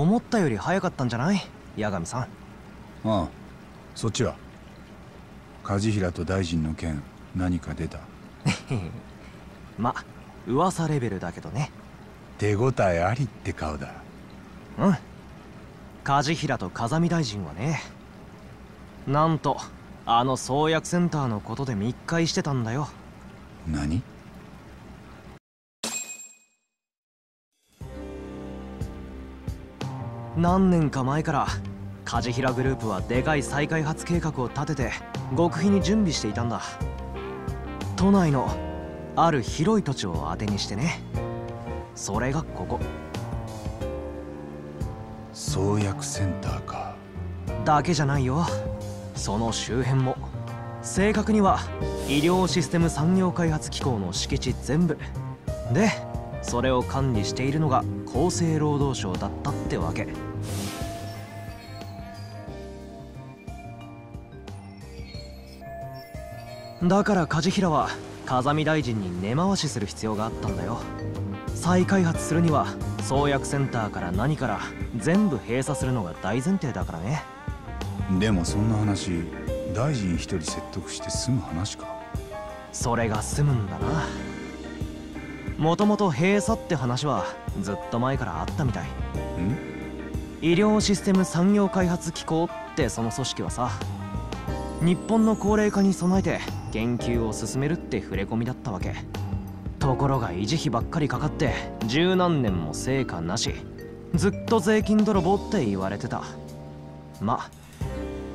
思ったより早かったんじゃない？八神さん。ああそっちは。梶平と大臣の件何か出た？ま噂レベルだけどね。手応えありって顔だ。うん。梶平と風見大臣はねなんとあの創薬センターのことで密会してたんだよ。何？何年か前から梶平グループはでかい再開発計画を立てて極秘に準備していたんだ。都内のある広い土地を当てにしてね。それがここ。創薬センターか。だけじゃないよ。その周辺も。正確には医療システム産業開発機構の敷地全部。でそれを管理しているのが厚生労働省だったってわけだから梶平は風見大臣に根回しする必要があったんだよ。再開発するには創薬センターから何から全部閉鎖するのが大前提だからね。でもそんな話大臣一人説得して済む話か。それが済むんだな。もともと閉鎖って話はずっと前からあったみたい。ん？医療システム産業開発機構ってその組織はさ日本の高齢化に備えて研究を進めるって触れ込みだったわけ。ところが維持費ばっかりかかって十何年も成果なしずっと税金泥棒って言われてた。ま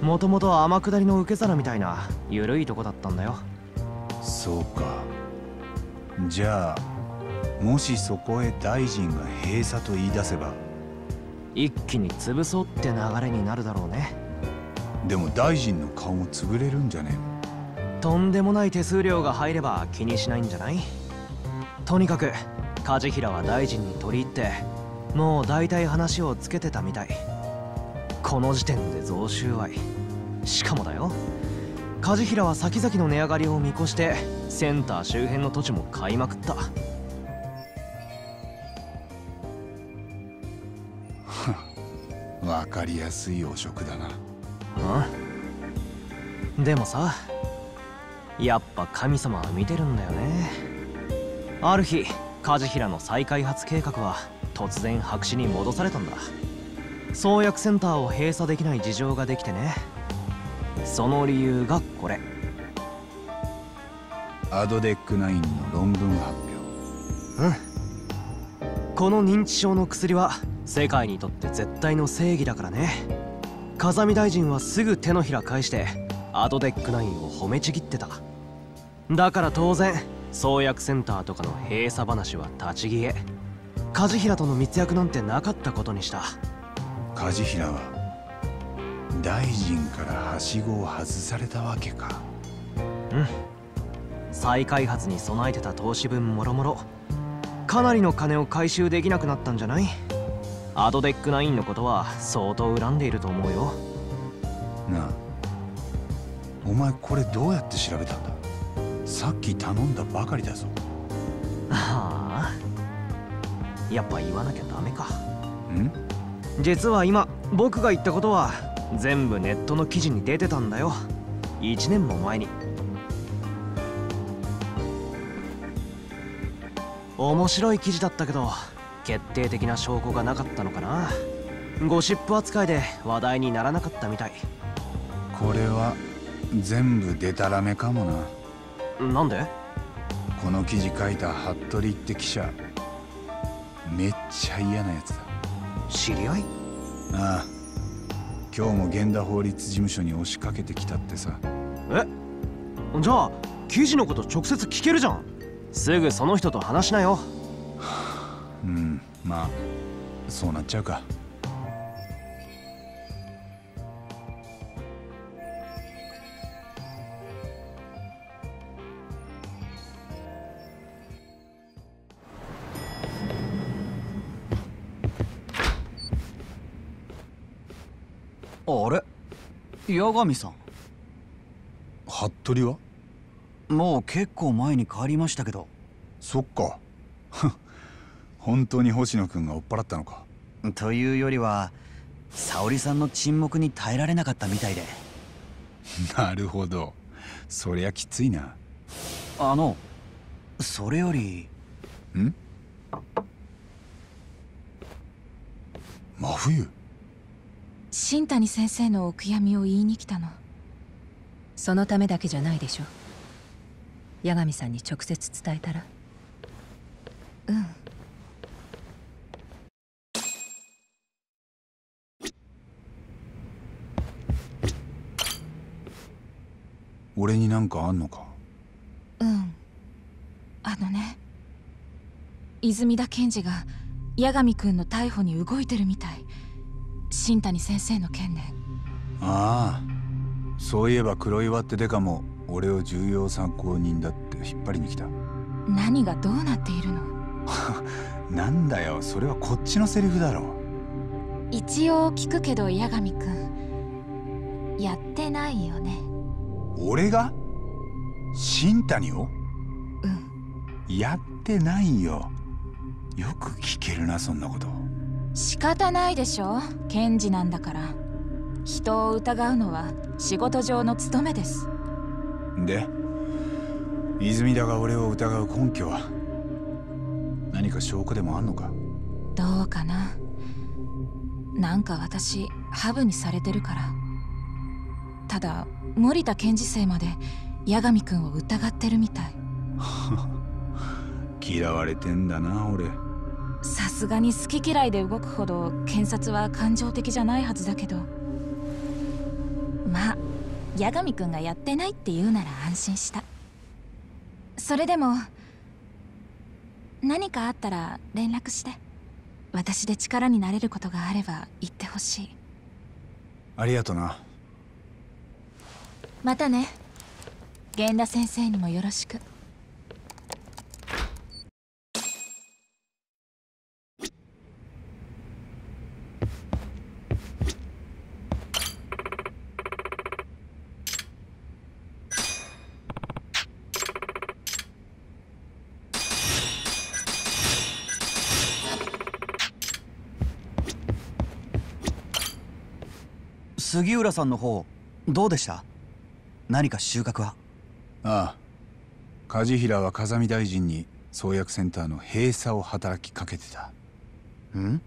もともと天下りの受け皿みたいな緩いとこだったんだよ。そうか。じゃあもしそこへ大臣が閉鎖と言い出せば一気に潰そうって流れになるだろうね。でも大臣の顔も潰れるんじゃねとんでもない手数料が入れば気にしないんじゃない？とにかく梶平は大臣に取り入ってもう大体話をつけてたみたい。この時点で贈収賄。しかもだよ。梶平は先々の値上がりを見越してセンター周辺の土地も買いまくった。わかりやすい汚職だな。うんでもさやっぱ神様は見てるんだよね。ある日梶平の再開発計画は突然白紙に戻されたんだ。創薬センターを閉鎖できない事情ができてね。その理由がこれ。アドデック9の論文発表。うん。この認知症の薬は世界にとって絶対の正義だからね。風見大臣はすぐ手のひら返してアドデック9を褒めちぎってただから当然創薬センターとかの閉鎖話は立ち消え梶平との密約なんてなかったことにした。梶平は大臣からはしごを外されたわけか。うん。再開発に備えてた投資分もろもろ。かなりの金を回収できなくなったんじゃない？アドデック9のことは相当恨んでいると思うよ。なあ。お前これどうやって調べたんだ？さっき頼んだばかりだぞ。はあ。やっぱ言わなきゃダメか。ん？実は今僕が言ったことは全部ネットの記事に出てたんだよ。1年も前に。面白い記事だったけど決定的な証拠がなかったのかな。ゴシップ扱いで話題にならなかったみたい。これは全部デタラメかもななんで？この記事書いた服部って記者めっちゃ嫌なやつだ。知り合い？ああ。今日も源田法律事務所に押しかけてきたってさ。え？じゃあ記事のこと直接聞けるじゃん。すぐその人と話しなよ。うん。まあそうなっちゃうかあれ？八神さん。服部は？もう結構前に帰りましたけど。そっか。本当に星野くんが追っ払ったのか。というよりは沙織さんの沈黙に耐えられなかったみたいで。なるほど。そりゃきついな。あのそれより。ん？真冬？新谷先生のお悔やみを言いに来たの。そのためだけじゃないでしょ八神さんに直接伝えたら。うん。俺になんかあんのか？うん。あのね泉田検事が八神君の逮捕に動いてるみたい新谷先生の件でああそういえば黒岩ってデカも俺を重要参考人だって引っ張りに来た。何がどうなっているの？なんだよそれはこっちのセリフだろ。一応聞くけど八神君やってないよね。俺が？新谷を？うん。やってないよ。よく聞けるなそんなこと仕方ないでしょ。検事なんだから。人を疑うのは仕事上の務めです。で泉田が俺を疑う根拠は？何か証拠でもあんのか？どうかな。なんか私ハブにされてるから。ただ森田検事生まで八神君を疑ってるみたい。嫌われてんだな俺。さすがに好き嫌いで動くほど検察は感情的じゃないはずだけど。まあ八神君がやってないって言うなら安心した。それでも何かあったら連絡して。私で力になれることがあれば言ってほしい。ありがとな。またね。源田先生にもよろしく杉浦さんの方どうでした？何か収穫は？ああ。梶平は風見大臣に創薬センターの閉鎖を働きかけてた。ん？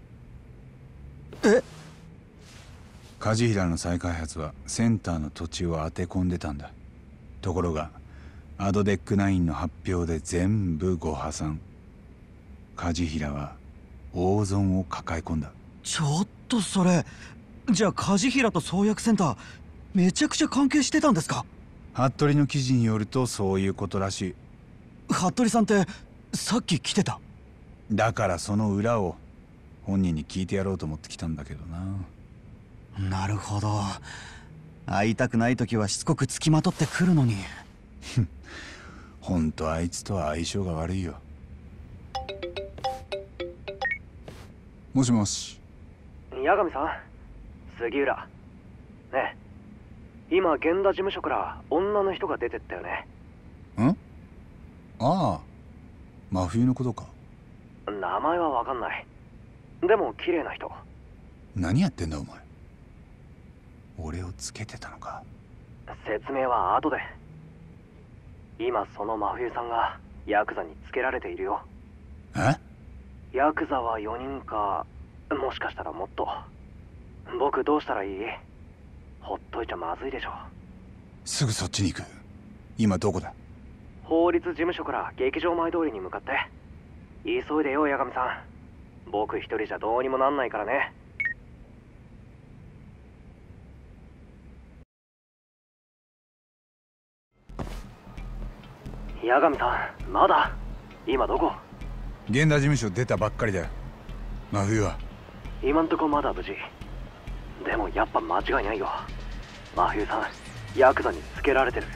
梶平の再開発はセンターの土地を当て込んでたんだ。ところがアドデック9の発表で全部ご破産梶平は大損を抱え込んだ。ちょっとそれじゃあ梶平と創薬センターめちゃくちゃ関係してたんですか？服部の記事によるとそういうことらしい。服部さんってさっき来てた？だからその裏を本人に聞いてやろうと思ってきたんだけどな。なるほど。会いたくない時はしつこく付きまとってくるのに。ほん。とあいつとは相性が悪いよ。もしもし。八神さん杉浦。ねえ。今源田事務所から女の人が出てったよね。ん？ああ。真冬のことか。名前はわかんない。でも綺麗な人。何やってんだお前。俺をつけてたのか。説明は後で。今その真冬さんがヤクザにつけられているよ。え？ヤクザは4人かもしかしたらもっと僕どうしたらいい？ほっといちゃまずいでしょ。すぐそっちに行く。今どこだ？法律事務所から劇場前通りに向かって。急いでよ八神さん。僕一人じゃどうにもなんないからね。八神さんまだ？今どこ？源田事務所出たばっかりだよ。真冬は。今んとこまだ無事でもやっぱ間違いないよ。真冬さんヤクザにつけられてる。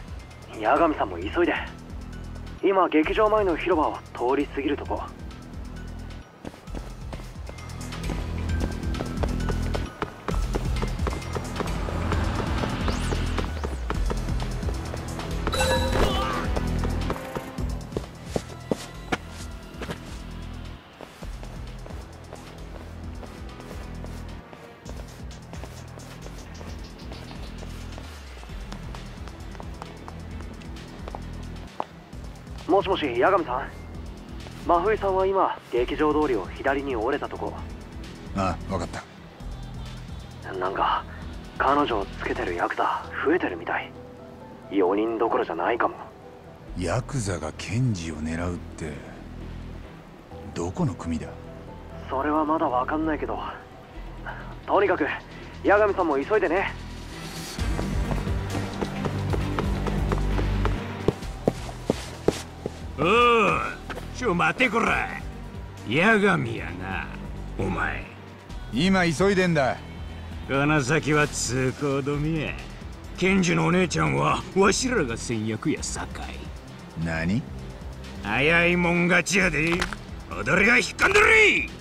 八神さんも急いで。今劇場前の広場を通り過ぎるとこ。もしもし八神さん。真冬さんは今劇場通りを左に折れたとこ。ああ分かった。なんか彼女をつけてるヤクザ増えてるみたい。4人どころじゃないかも。ヤクザが検事を狙うってどこの組だ？それはまだわかんないけど。とにかく八神さんも急いでねおうちょ待てこら八神やな。お前。今急いでんだ。この先は通行止めや。賢治のお姉ちゃんはわしらが先約やさかい。何？早いもん勝ちやで。踊りが引っかんでる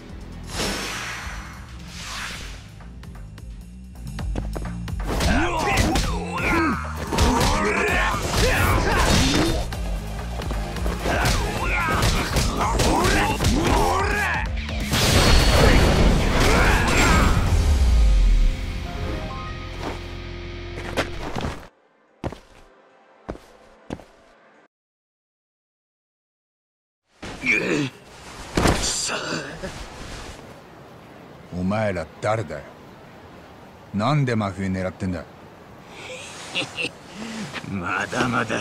前ら誰だよ？なんで真冬狙ってんだ まだまだ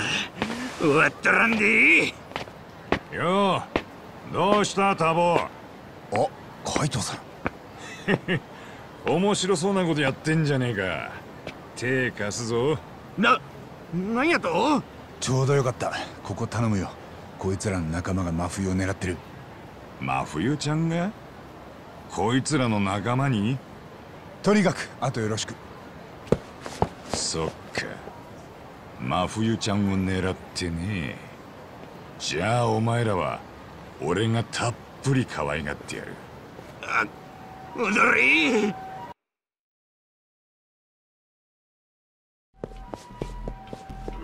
終わっとらんでようどうしたタボ？あカイトさん。面白そうなことやってんじゃねえか。手貸すぞ。ななんやと？ちょうどよかった。ここ頼むよ。こいつらの仲間が真冬を狙ってる。真冬ちゃんが？こいつらの仲間に？とにかくあとよろしく。そっか。真冬ちゃんを狙ってね。じゃあお前らは俺がたっぷり可愛がってやる。踊り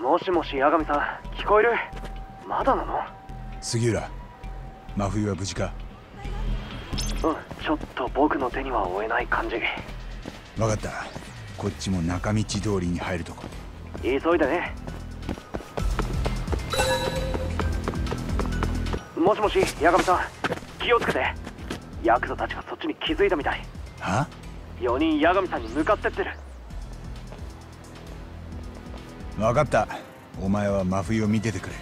もしもし八神さん。聞こえる？まだなの？杉浦真冬は無事か？うんちょっと僕の手には負えない感じ。分かった。こっちも中道通りに入るとこ。急いでね。もしもし八神さん。気をつけて。ヤクザたちがそっちに気づいたみたい。は？4人八神さんに向かってってる。分かった。お前は真冬を見ててくれ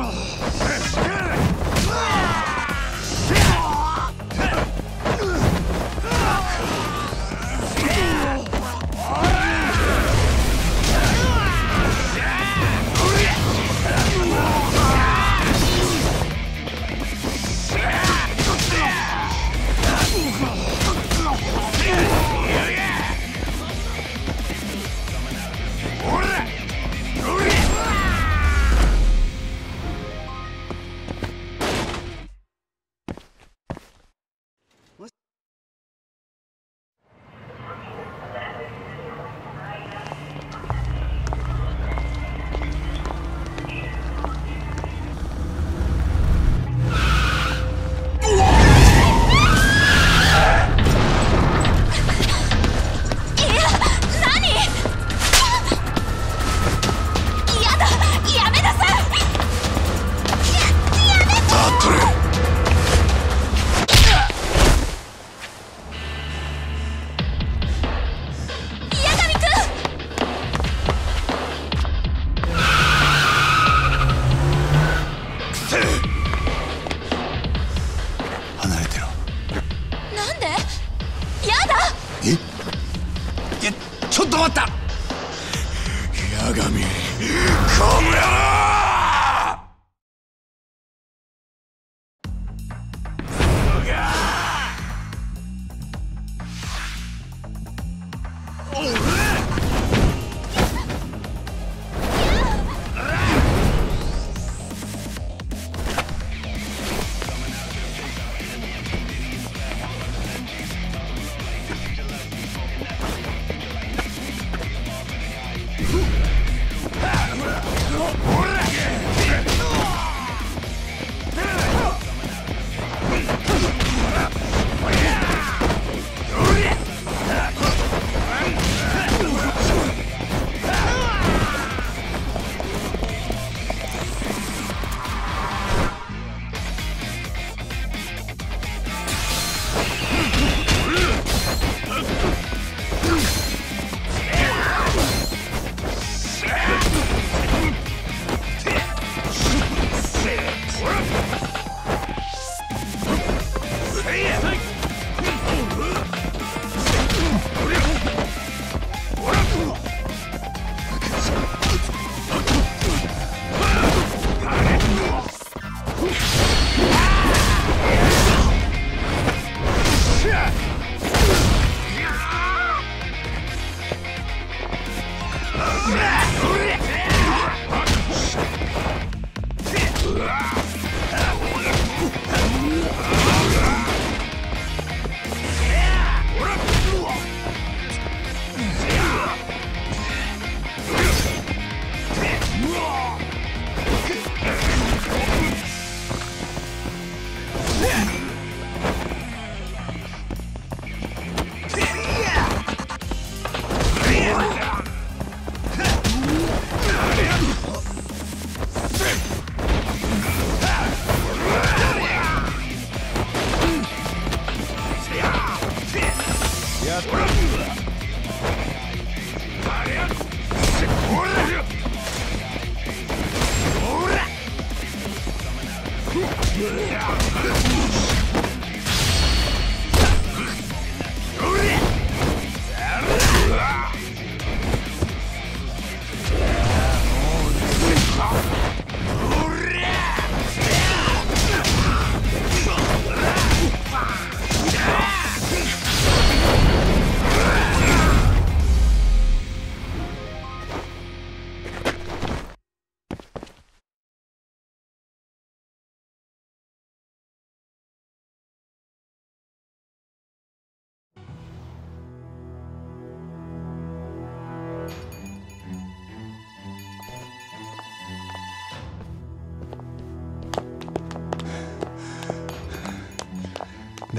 フェッシュ!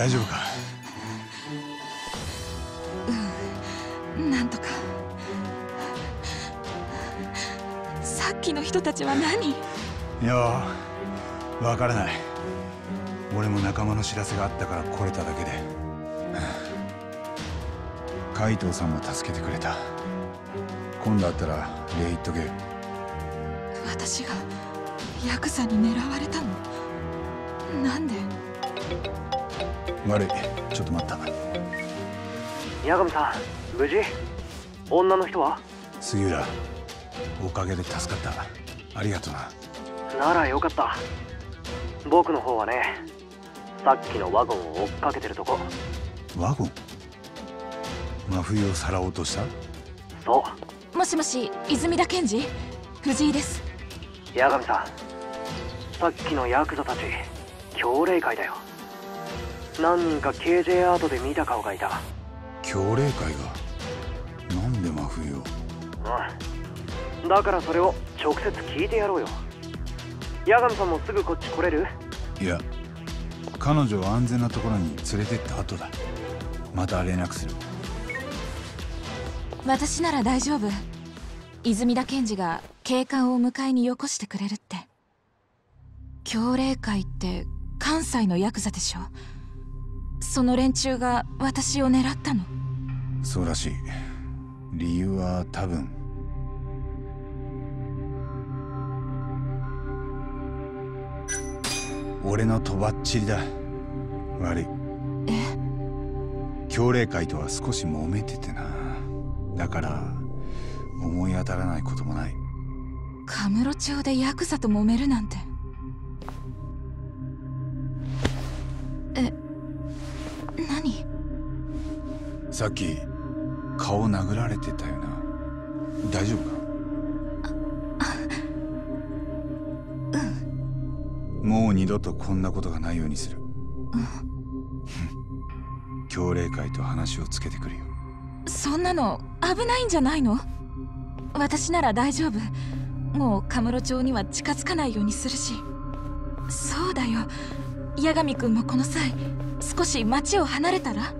大丈夫か？なんとか。さっきの人たちは何？いやわからない。俺も仲間の知らせがあったから来れただけで。海藤さんも助けてくれた。今度会ったら礼言っとけよ。私がヤクザに狙われたの？なんで？悪い。ちょっと待った。八神さん無事？女の人は？杉浦おかげで助かった。ありがとな。ならよかった。僕の方はねさっきのワゴンを追っかけてるとこ。ワゴン？真冬をさらおうとした？そう。もしもし泉田検事藤井です。八神さんさっきのヤクザたち強霊会だよ何人か KJ アートで見た顔がいた。強霊会が？なんで真冬を？うんだからそれを直接聞いてやろうよ。八神さんもすぐこっち来れる？いや。彼女を安全なところに連れてった後だ。また連絡する。私なら大丈夫。泉田検事が警官を迎えによこしてくれるって。強霊会って関西のヤクザでしょその連中が私を狙ったの？そうらしい。理由は多分。俺のとばっちりだ。悪い。え？強霊会とは少し揉めててな。だから思い当たらないこともない。カムロ町でヤクザと揉めるなんてさっき顔殴られてたよな。大丈夫か？もう二度とこんなことがないようにする。強霊会と話をつけてくるよ。そんなの危ないんじゃないの？私なら大丈夫。もうカムロ町には近づかないようにするし。そうだよ。八神君もこの際少し町を離れたら？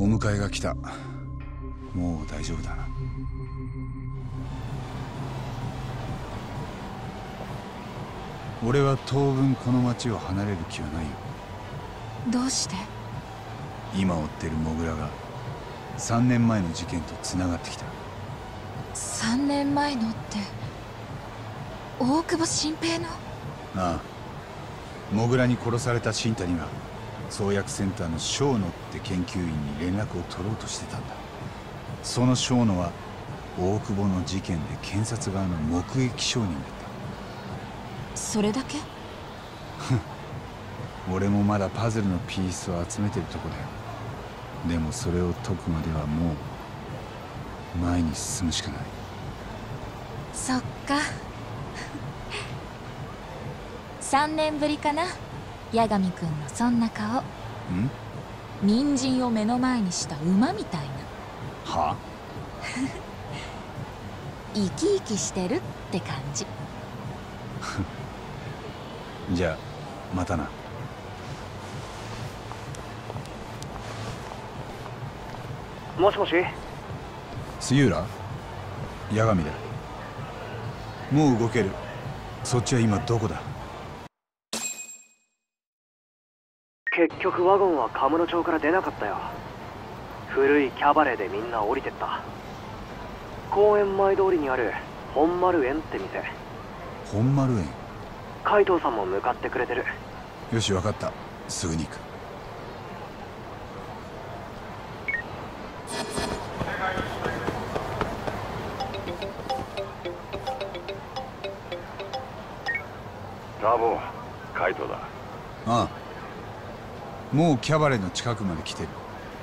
お迎えが来た。もう大丈夫だな。俺は当分この町を離れる気はないよ。どうして？今追ってるモグラが3年前の事件とつながってきた。3年前のって大久保新平の？ああ。モグラに殺された新谷が創薬センターの小野って研究員に連絡を取ろうとしてたんだ。その小野は大久保の事件で検察側の目撃証人だった。それだけ？俺もまだパズルのピースを集めてるとこだよ。でもそれを解くまではもう前に進むしかない。そっか。3年ぶりかな八神君のそんな顔。ん？人参を目の前にした馬みたいな。は？生き生きしてるって感じ。じゃあまたな。もしもし？杉浦？八神だ。もう動ける。そっちは今どこだ？結局ワゴンはカムロ町から出なかったよ。古いキャバレーでみんな降りてった。公園前通りにある本丸園って店。本丸園？海藤さんも向かってくれてる。よし分かった。すぐに行く。ラボカイトだ。ああもうキャバレーの近くまで来てる。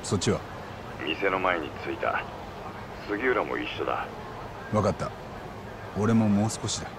そっちは？店の前に着いた。杉浦も一緒だ。分かった。俺ももう少しだ